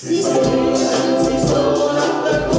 Si stringono, si suonano